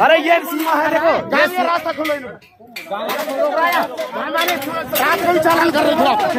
अरे ये सीमा है देखो ये रास्ता खोलो रात को चालान कर रहे थे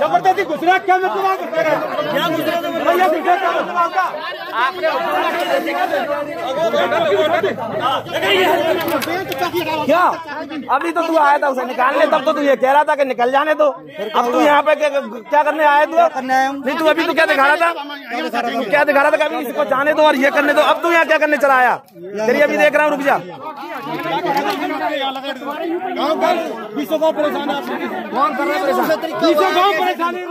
ज़बरदस्ती गुजरा क्या मतलब क्या अभी तो तू आया था उसे निकालने तब तो तू ये कह रहा था कि निकल जाने दो। अब तू यहाँ पे क्या करने आया तू? नहीं तू अभी तो क्या दिखा रहा था? क्या दिखा रहा था कि अभी इसको जाने दो और ये करने दो? अब तू यहाँ क्या करने चला आया? तेरी अभी देख रहा हूँ रुक जा। परेशान कौन कर रहा है। परेशान बीसों गाँव परेशानी